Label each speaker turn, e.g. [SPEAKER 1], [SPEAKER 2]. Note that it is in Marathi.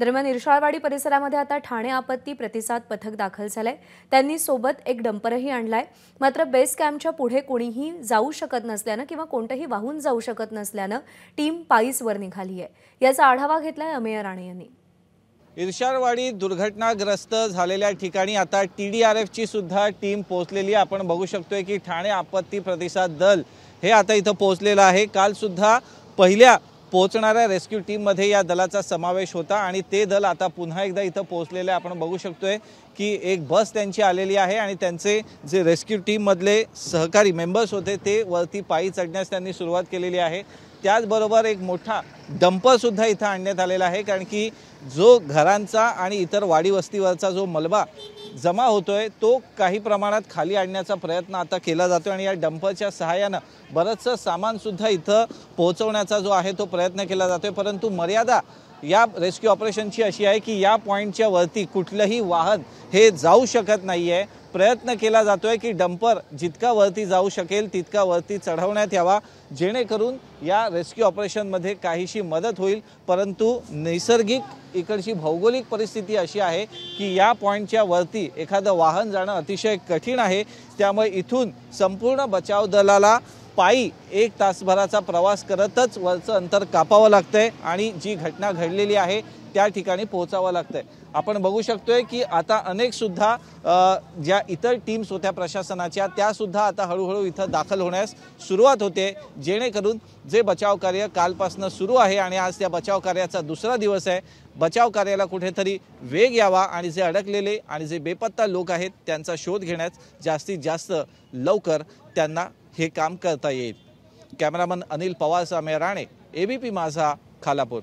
[SPEAKER 1] दरम्यान इरशाळवाडी परिसरामध्ये आता ठाणे आपत्ती प्रतिसाद पथक दाखल झालंय. त्यांनी सोबत एक डंपरही आणलाय. मात्र बेस कॅम्पच्या पुढे कोणीही जाऊ शकत नसल्यानं किंवा कोणतंही वाहून जाऊ शकत नसल्यानं टीम पायीसवर निघाली आहे. याचा आढावा घेतलाय अमेय राणे यांनी.
[SPEAKER 2] इर्शारवाडी दुर्घटनाग्रस्त झालेल्या ठिकाणी आता टी डी आर एफची सुद्धा टीम पोहोचलेली आपण बघू शकतोय की ठाणे आपत्ती प्रतिसाद दल हे आता इथं पोहोचलेलं आहे. कालसुद्धा पहिल्या पोहोचणाऱ्या रेस्क्यू टीममध्ये या दलाचा समावेश होता आणि ते दल आता पुन्हा एकदा इथं पोहोचलेलं आहे. आपण बघू शकतोय की एक बस त्यांची आलेली आहे आणि त्यांचे जे रेस्क्यू टीममधले सहकारी मेंबर्स होते ते वरती पायी चढण्यास त्यांनी सुरुवात केलेली आहे. त्याचबरोबर एक मोठा डंपरसुद्धा इथं आणण्यात आलेला आहे कारण की जो घरांचा आणि इतर वाडी वस्तीवरचा जो मलबा जमा होतोय तो काही प्रमाणात खाली आणण्याचा प्रयत्न आता केला जातो आणि या डंपरच्या सहाय्यानं बरंचसं सामानसुद्धा इथं पोहोचवण्याचा जो आहे तो प्रयत्न केला जातोय. परंतु मर्यादा या रेस्क्यू ऑपरेशनची अशी आहे की या पॉईंटच्या वरती कुठलंही वाहन हे जाऊ शकत नाही आहे प्रयत्न केला जातोय की डंपर जितका वरती जाऊ शकेल तितका वरती चढवण्यात यावा. जेणेकरून या रेस्क्यू ऑपरेशनमध्ये काहीशी मदत होईल. परंतु नैसर्गिक इकडची भौगोलिक परिस्थिती अशी आहे की या पॉईंटच्या वरती एखादं वाहन जाणं अतिशय कठीण आहे. त्यामुळे इथून संपूर्ण बचाव दलाला पायी एक तासभराचा प्रवास करतच वरचं अंतर कापावं लागतंय. आणि जी घटना घडलेली आहे त्या ठिकाणी पोहोचावं लागतंय. आपण बघू शकतोय की आता अनेक सुद्धा ज्या इतर टीम्स होत्या प्रशासनाच्या त्या सुद्धा आता हळूहळू इथं दाखल होण्यास सुरुवात होते जेणेकरून जे बचाव कार्य कालपासनं सुरू आहे आणि आज त्या बचाव कार्याचा दुसरा दिवस आहे बचाव कार्याला कुठेतरी वेग यावा आणि जे अडकलेले आणि जे बेपत्ता लोक आहेत त्यांचा शोध घेण्यास जास्तीत जास्त लवकर त्यांना हे काम करता येईल. कॅमेरामन अनिल पवार सामे राणे एबीपी माझा खालापूर.